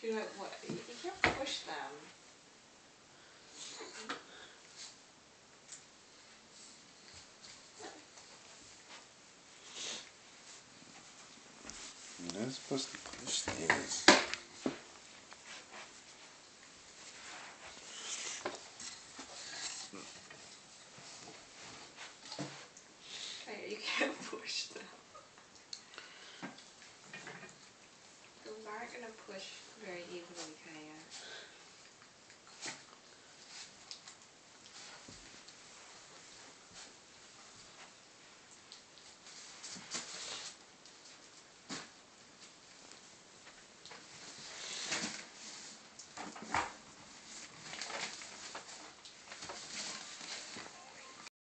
If you don't, you can't push them. You're not supposed to push things. going to push very evenly, Kaya.